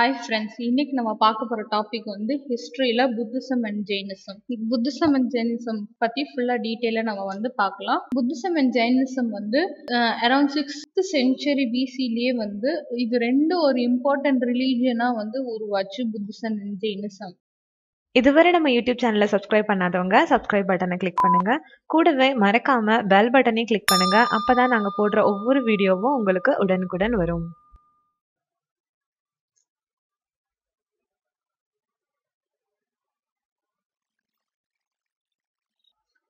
Hi friends இன்னைக்கு நம்ம பார்க்க போகிற டாபிக் வந்து ஹிஸ்ட்ரியில் Buddhism and Jainism Buddhism and Jainism பற்றி ஃபுல்லாக டீட்டெயிலாக நம்ம வந்து பார்க்கலாம். புத்திசம் அண்ட் ஜெயினிசம் வந்து அரௌண்ட் சிக்ஸ்த் செஞ்சுரி பிசிலேயே வந்து இது ரெண்டு ஒரு இம்பார்ட்டன்ட் ரிலீஜியனாக வந்து உருவாச்சு புத்திசம் அண்ட் ஜெயினிசம் இதுவரை நம்ம யூடியூப் சேனலை சப்ஸ்கிரைப் பண்ணாதவங்க சப்ஸ்கிரைப் பட்டனை கிளிக் பண்ணுங்க. கூடவே மறக்காம பெல் பட்டனையும் கிளிக் பண்ணுங்க. அப்பதான் நாங்க போடுற ஒவ்வொரு வீடியோவும் உங்களுக்கு உடனுக்குடன் வரும்.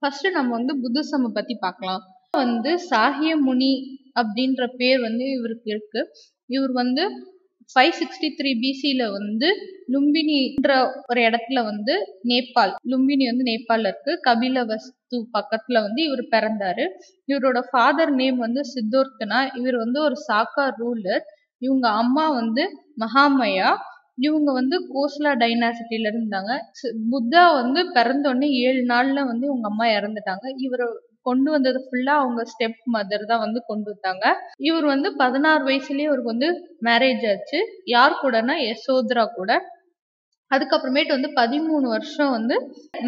ஃபர்ஸ்ட் நம்ம வந்து புத்திசம் பற்றி பார்க்கலாம் வந்து சாகிய முனி அப்படின்ற பேர் வந்து இவருக்கு இருக்கு. இவர் வந்து ஃபைவ் சிக்ஸ்டி த்ரீ பிசியில் வந்து லும்பினின்ற ஒரு இடத்துல வந்து நேபாள் லும்பினி வந்து நேபாளில் இருக்கு. கபிலவஸ்து பக்கத்தில் வந்து இவர் பிறந்தாரு. இவரோட ஃபாதர் நேம் வந்து சித்தோர்த்தனா இவர் வந்து ஒரு சாக்கா ரூலர் இவங்க அம்மா வந்து மகாமயா இவங்க வந்து கோஸ்லா டைனாசிட்டில இருந்தாங்க. புத்தா வந்து பிறந்தோடனே ஏழு நாள்ல வந்து இவங்க அம்மா இறந்துட்டாங்க. இவரை கொண்டு வந்தது ஃபுல்லா அவங்க ஸ்டெப் மதர் தான் வந்து கொண்டு வந்தாங்க. இவர் வந்து பதினாறு வயசுலயே இவருக்கு வந்து மேரேஜ் ஆச்சு. யார் கூடனா யசோத்ரா கூட. அதுக்கப்புறமேட்டு வந்து பதிமூணு வருஷம் வந்து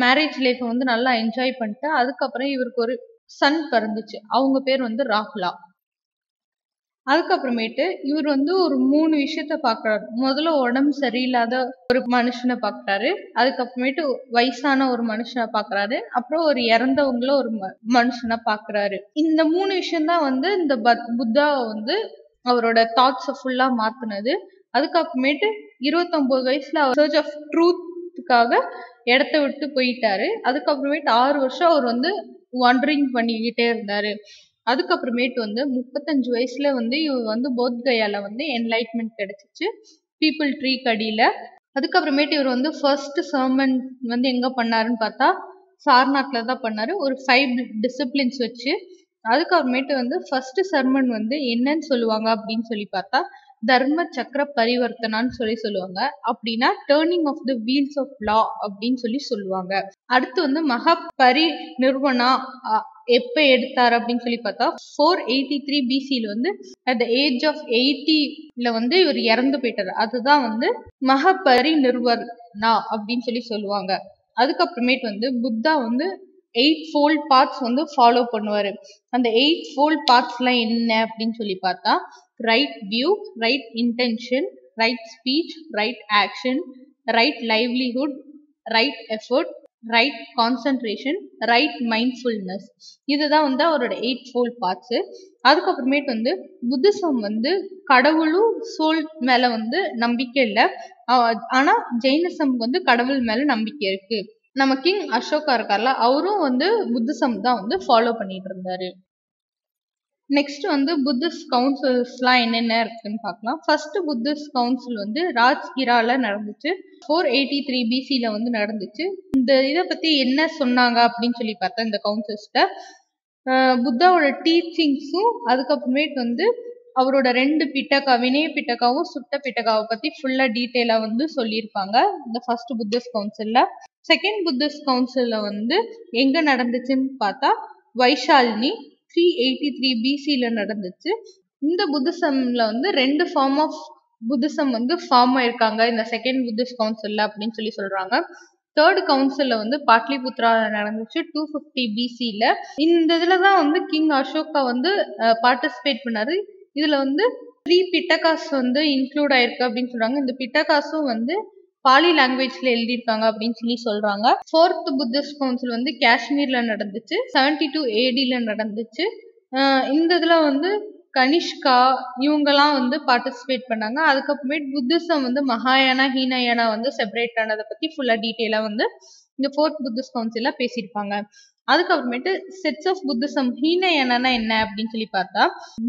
மேரேஜ் லைஃப்பை வந்து நல்லா என்ஜாய் பண்ணிட்டு அதுக்கப்புறம் இவருக்கு ஒரு சன் பிறந்துச்சு. அவங்க பேர் வந்து ராகுலா. அதுக்கப்புறமேட்டு இவர் வந்து ஒரு மூணு விஷயத்த பாக்குறாரு. முதல்ல உடம்பு சரியில்லாத ஒரு மனுஷனை பாக்குறாரு. அதுக்கப்புறமேட்டு வயசான ஒரு மனுஷனை பாக்குறாரு. அப்புறம் ஒரு இறந்தவங்கள ஒரு மனுஷனை பாக்குறாரு. இந்த மூணு விஷயம்தான் வந்து இந்த புத்தா வந்து அவரோட தாட்ஸை ஃபுல்லா மாத்தினது. அதுக்கப்புறமேட்டு இருபத்தொன்பது வயசுல அவர் சர்ச் ஆஃப் ட்ரூத்துக்காக இடத்த விட்டு போயிட்டாரு. அதுக்கப்புறமேட்டு ஆறு வருஷம் அவர் வந்து வண்டரிங் பண்ணிக்கிட்டே இருந்தாரு. அதுக்கப்புறமேட்டு வந்து முப்பத்தஞ்சு வயசுல வந்து இவர் வந்து போத்கயால வந்து என்லைட்மெண்ட் கிடைச்சிச்சு. பீப்புள் ட்ரீ கடியில. அதுக்கப்புறமேட்டு இவர் வந்து ஃபர்ஸ்ட் சர்மன் வந்து எங்க பண்ணாருன்னு பார்த்தா சார்நாட்ல தான் பண்ணாரு. ஒரு ஃபைவ் டிசிப்ளின்ஸ் வச்சு. அதுக்கப்புறமேட்டு வந்து ஃபர்ஸ்ட் சர்மன் வந்து என்னன்னு சொல்லுவாங்க அப்படின்னு சொல்லி பார்த்தா தர்ம சக்கர பரிவர்த்தனான்னு சொல்லி சொல்லுவாங்க. அப்படின்னா turning of the wheels of law அப்படின்னு சொல்லி சொல்லுவாங்க. அடுத்து வந்து மகா பரி நிறுவனா எப்ப எடுத்தார் அப்படின்னு சொல்லி பார்த்தா ஃபோர் எயிட்டி த்ரீ பிசியில் வந்து அட் த ஏஜ் ஆஃப் எயிட்டில வந்து இவர் இறந்து போயிட்டார். அதுதான் வந்து மகப்பரி நிறுவனா அப்படின்னு சொல்லி சொல்லுவாங்க. அதுக்கப்புறமேட்டு வந்து புத்தா வந்து எயிட் ஃபோல்ட் பார்ட்ஸ் வந்து ஃபாலோ பண்ணுவார். அந்த எயிட் ஃபோல்ட் பார்ட்ஸ்லாம் என்ன அப்படின்னு சொல்லி பார்த்தா right view right intention right speech right action right livelihood right effort right concentration right mindfulness இதுதான் வந்து அவரோட எயிட் ஃபோல் பார்ட்ஸு அதுக்கப்புறமேட்டு வந்து புத்திசம் வந்து கடவுளும் சோல் மேலே வந்து நம்பிக்கை இல்லை. ஆனால் ஜெயினிசம் வந்து கடவுள் மேலே நம்பிக்கை இருக்குது நம்ம கிங் அசோகா இருக்கார்ல அவரும் வந்து புத்திசம் தான் வந்து ஃபாலோ பண்ணிட்டு இருந்தாரு. நெக்ஸ்ட் வந்து புத்திஸ்ட் கவுன்சில்ஸ்லாம் என்னென்ன இருக்குன்னு பார்க்கலாம். ஃபர்ஸ்ட் புத்திஸ்ட் கவுன்சில் வந்து ராஜ்கிரால நடந்துச்சு. ஃபோர் எயிட்டி த்ரீ பிசியில வந்து நடந்துச்சு. இந்த இதை பத்தி என்ன சொன்னாங்க அப்படின்னு சொல்லி பார்த்தா இந்த கவுன்சில்ஸ்ல புத்தாவோட டீச்சிங்ஸும் அதுக்கப்புறமேட்டு வந்து அவரோட ரெண்டு பிட்டக்கா வினய பிட்டக்காவும் சுட்ட பிட்டக்காவை பத்தி ஃபுல்லா டீட்டெயிலா வந்து சொல்லியிருப்பாங்க. இந்த ஃபர்ஸ்ட் புத்திஸ்ட் கவுன்சில்ல செகண்ட் புத்திஸ்ட் கவுன்சில்ல வந்து எங்க நடந்துச்சுன்னு பார்த்தா வைஷாலினி த்ரீ எயிட்டி த்ரீ பிசியில நடந்துச்சு. இந்த புத்திசம்ல வந்து ரெண்டு ஃபார்ம் ஆஃப் புத்திசம் வந்து ஃபார்ம் ஆயிருக்காங்க. இந்த செகண்ட் புத்திஸ்ட் கவுன்சில்ல அப்படின்னு சொல்லி சொல்றாங்க. தேர்ட் கவுன்சில்ல வந்து பாட்லிபுத்ரா நடந்துச்சு டூ ஃபிஃப்டி பிசியில இந்த இதுல தான் வந்து கிங் அசோகா வந்து பார்ட்டிசிபேட் பண்ணாரு. இதுல வந்து த்ரீ பிட்டகாஸ் வந்து இன்க்ளூட் ஆயிருக்கு அப்படின்னு சொல்றாங்க. இந்த பிட்டகாஸும் வந்து பாலி லாங்குவேஜ்ல எழுதியிருக்காங்க அப்படின்னு சொல்லி சொல்றாங்க. ஃபோர்த் புத்திஸ்ட் கவுன்சில் வந்து காஷ்மீர்ல நடந்துச்சு. செவன்டி டூ ஏடில நடந்துச்சு. இந்த இதுல வந்து கனிஷ்கா இவங்கெல்லாம் வந்து பார்ட்டிசிபேட் பண்ணாங்க. அதுக்கப்புறமேட்டு புத்திசம் வந்து மகாயானா ஹீனயானா வந்து செப்பரேட் ஆனதை பத்தி ஃபுல்லா டீட்டெயிலா வந்து இந்த ஃபோர்த் புத்திஸ்ட் கவுன்சில பேசியிருப்பாங்க. அதுக்கப்புறமேட்டு செட்ஸ் ஆஃப் புத்திசம் ஹீனயானா என்ன அப்படின்னு சொல்லி பார்த்தா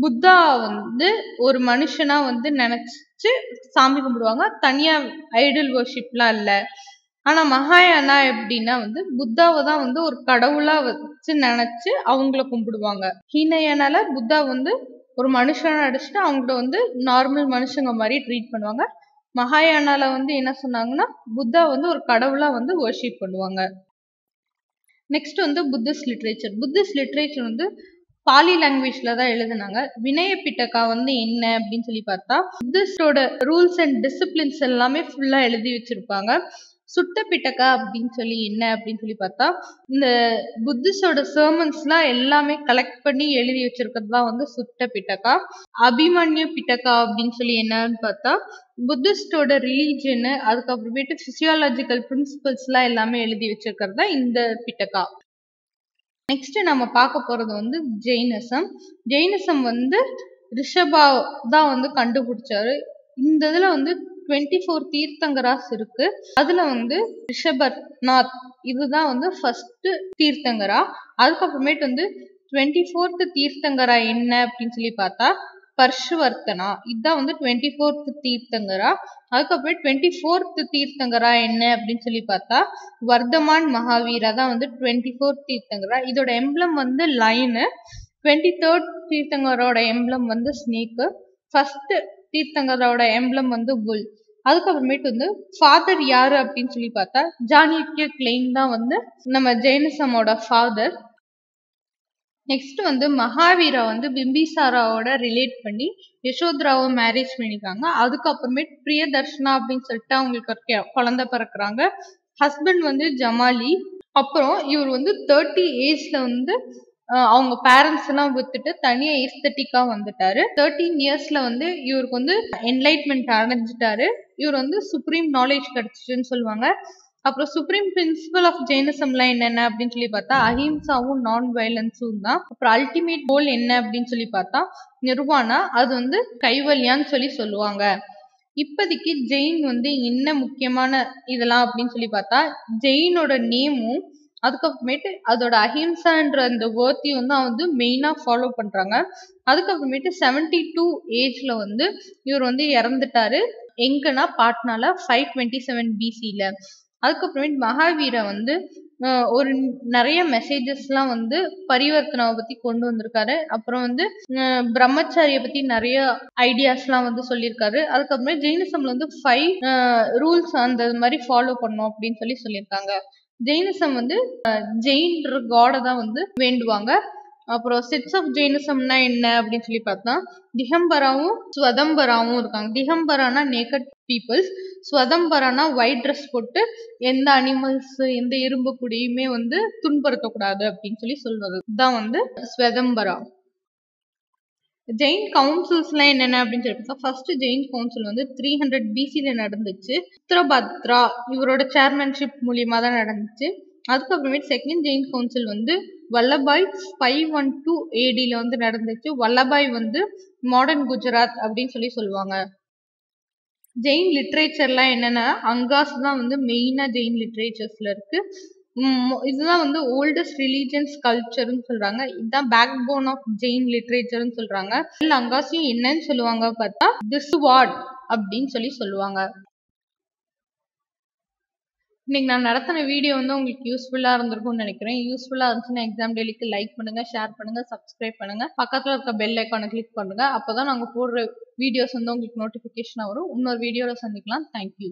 புத்தா வந்து ஒரு மனுஷனா வந்து நினைச்சு சாமி கும்பிடுவாங்க. தனியா ஐடல் வர்ஷிப்லாம் இல்லை. ஆனா மகாயானா எப்படின்னா வந்து புத்தாவை தான் வந்து ஒரு கடவுளா வச்சு நினைச்சு அவங்கள கும்பிடுவாங்க. ஹீனயனால புத்தா வந்து ஒரு மனுஷனை அடிச்சுட்டு அவங்கள வந்து நார்மல் மனுஷங்க மாதிரி ட்ரீட் பண்ணுவாங்க. மகாயானால வந்து என்ன சொன்னாங்கன்னா புத்தா வந்து ஒரு கடவுளா வந்து வர்ஷிப் பண்ணுவாங்க. நெக்ஸ்ட் வந்து புத்திஸ்ட் லிட்ரேச்சர் புத்திஸ்ட் லிட்ரேச்சர் வந்து பாலி லாங்குவேஜ்ல தான் எழுதுனாங்க. வினய பிட்டக்கா வந்து என்ன அப்படின்னு சொல்லி பார்த்தா புத்திஸ்டோட ரூல்ஸ் அண்ட் டிசிப்ளின்ஸ் எல்லாமே ஃபுல்லா எழுதி வச்சிருப்பாங்க. சுட்ட பிட்டக்கா அப்படின்னு சொல்லி என்ன அப்படின்னு சொல்லி பார்த்தா இந்த புத்திஸ்டோட சர்மன்ஸ்லாம் எல்லாமே கலெக்ட் பண்ணி எழுதி வச்சிருக்கிறது தான் வந்து சுட்ட பிட்டகா அபிமன்யு பிட்டகா அப்படின்னு சொல்லி என்னன்னு பார்த்தா புத்திஸ்டோட ரிலீஜியனு அதுக்கப்புறமேட்டு பிசியாலஜிக்கல் பிரின்சிபல்ஸ்லாம் எல்லாமே எழுதி வச்சிருக்கிறது தான் இந்த பிட்டகா நெக்ஸ்ட் நம்ம பார்க்க போறது வந்து ஜெயினிசம். ஜெயினிசம் வந்து ரிஷபா தான் வந்து கண்டுபிடிச்சாரு. இந்த இதுல வந்து டுவெண்ட்டி ஃபோர் தீர்த்தங்கராஸ் இருக்கு. அதுல வந்து ரிஷபர்நாத் இதுதான் வந்து ஃபர்ஸ்ட் தீர்த்தங்கரா. அதுக்கப்புறமேட்டு வந்து டுவெண்ட்டி ஃபோர்த் தீர்த்தங்கரா என்ன அப்படின்னு சொல்லி பார்த்தா பர்ஷுவர்த்தனா. இதுதான் வந்து டுவெண்ட்டி ஃபோர்த் தீர்த்தங்கரா. அதுக்கப்புறம் டுவெண்ட்டி ஃபோர்த் தீர்த்தங்கரா என்ன அப்படின்னு சொல்லி பார்த்தா வர்தமான் மகாவீரா தான் வந்து டுவெண்ட்டி ஃபோர்த் தீர்த்தங்கரா. இதோட எம்ப்ளம் வந்து லைனு டுவெண்ட்டி தேர்ட் தீர்த்தங்கரோட எம்ப்ளம் வந்து ஸ்னேக்கு ஃபர்ஸ்ட் தீர்த்தங்கரோட எம்ப்ளம் வந்து புல் அதுக்கப்புறமேட்டு வந்து ஃபாதர் யாரு அப்படின்னு சொல்லி பார்த்தா ஜானியக்கிய கிளைன் தான் வந்து நம்ம ஜெயினிசமோட ஃபாதர் நெக்ஸ்ட் வந்து மகாவீரா வந்து பிம்பிசாராவோட ரிலேட் பண்ணி யசோத்ராவை மேரேஜ் பண்ணிருக்காங்க அதுக்கப்புறமேட்டு பிரியதர்ஷனா அப்படின்னு சொல்லிட்டு அவங்களுக்கு குழந்தை பிறக்குறாங்க. ஹஸ்பண்ட் வந்து ஜமாலி. அப்புறம் இவர் வந்து தேர்ட்டி ஏஜ்ல வந்து அவங்க பேரண்ட்ஸ் எல்லாம் வித்துட்டு தனியா எஸ்தட்டிக்கா வந்துட்டாரு. தேர்ட்டீன் இயர்ஸ்ல வந்து இவருக்கு வந்து என்லைட்மெண்ட் அடைஞ்சிட்டாரு. இவர் வந்து சுப்ரீம் நாலேஜ் கிடைச்சிச்சுன்னு சொல்லுவாங்க. அப்புறம் சுப்ரீம் பிரின்சிபல் ஆஃப் ஜெயினிசம்லாம் என்னென்ன அப்படின்னு சொல்லி பார்த்தா அஹிம்சாவும் நான் வயலன்ஸும் தான். அப்புறம் அல்டிமேட் கோல் என்ன அப்படின்னு சொல்லி பார்த்தா நிர்வாணா அது வந்து கைவல்யான்னு சொல்லி சொல்லுவாங்க. இப்போதைக்கு ஜெயின் வந்து என்ன முக்கியமான இதெல்லாம் அப்படின்னு சொல்லி பார்த்தா ஜெயினோட நேமும் அதுக்கப்புறமேட்டு அதோட அஹிம்சான்ற அந்த வேர்த்தையும் வந்து அவன் வந்து மெயினாக ஃபாலோ பண்ணுறாங்க அதுக்கப்புறமேட்டு செவன்டி டூ ஏஜில் வந்து இவர் வந்து இறந்துட்டாரு. எங்கன்னா பாட்னால ஃபைவ் டுவெண்ட்டி செவன் பிசியில் அதுக்கப்புறமேட்டு மகாவீரை வந்து ஒரு நிறைய மெசேஜஸ்லாம் வந்து பரிவர்த்தனாவை பத்தி கொண்டு வந்திருக்காரு. அப்புறம் வந்து பிரம்மச்சாரிய பத்தி நிறைய ஐடியாஸ்லாம் வந்து சொல்லியிருக்காரு. அதுக்கப்புறமே ஜெயினிசம்ல வந்து ஃபைவ் ரூல்ஸ் அந்த மாதிரி ஃபாலோ பண்ணும் அப்படின்னு சொல்லி சொல்லியிருக்காங்க. ஜெயினிசம் வந்து ஜெயின்ற காடை தான் வந்து வேண்டுவாங்க. அப்புறம் செட்ஸ் ஆஃப் ஜெயினிசம்னா என்ன அப்படின்னு சொல்லி பார்த்தா திகம்பராவும் ஸ்வதம்பராவும் இருக்காங்க. திகம்பரானா நேக்கட் பீப்புள்ஸ் ஸ்வதம்பரானா ஒயிட் ட்ரெஸ் போட்டு எந்த அனிமல்ஸ் எந்த இரும்பு கூடயுமே வந்து துன்புறுத்தக்கூடாது அப்படின்னு சொல்லி சொல்வது. தான் வந்து ஸ்வதம்பரா ஜெயின் கவுன்சில்ஸ்லாம் என்னென்ன அப்படின்னு சொல்லி பார்த்தா ஃபர்ஸ்ட் ஜெயின் கவுன்சில் வந்து த்ரீ ஹண்ட்ரட் பிசியில் நடந்துச்சு. சித்ரபத்ரா இவரோட சேர்மன்ஷிப் மூலியமா தான் நடந்துச்சு. அதுக்கப்புறமேட்டு செகண்ட் ஜெயின் கவுன்சில் வந்து வல்லபாய் ஃபைவ் ஒன் டூ ஏடியில் வந்து நடந்துச்சு. வல்லபாய் வந்து மாடர்ன் குஜராத் அப்படின்னு சொல்லி சொல்லுவாங்க. ஜெயின் லிட்ரேச்சர்லாம் என்னென்னா அங்காஸ் தான் வந்து மெயினாக ஜெயின் லிட்ரேச்சர்ஸில் இருக்குது இதுதான் வந்து ஓல்டஸ்ட் ரிலீஜியன்ஸ் கல்ச்சர்னு சொல்கிறாங்க இதுதான் பேக் போன் ஆஃப் ஜெயின் லிட்ரேச்சர்னு சொல்கிறாங்க அங்காஸையும் என்னன்னு சொல்லுவாங்க பார்த்தா திஸ் வார்ட் அப்படின்னு சொல்லி சொல்லுவாங்க. இன்னைக்கு நான் நடத்தின வீடியோ வந்து உங்களுக்கு யூஸ்ஃபுல்லா இருந்திருக்கும்னு நினைக்கிறேன். யூஸ்ஃபுல்லா இருந்துச்சுன்னா எக்ஸாம் டெய்லிக்கு லைக் பண்ணுங்க ஷேர் பண்ணுங்க சப்ஸ்கிரைப் பண்ணுங்க. பக்கத்துல இருக்க பெல் ஐக்கானை கிளிக் பண்ணுங்க. அப்பதான் நாங்க போடுற வீடியோஸ் வந்து உங்களுக்கு நோட்டிபிகேஷனா வரும். இன்னொரு வீடியோல சந்திக்கலாம். தேங்க்யூ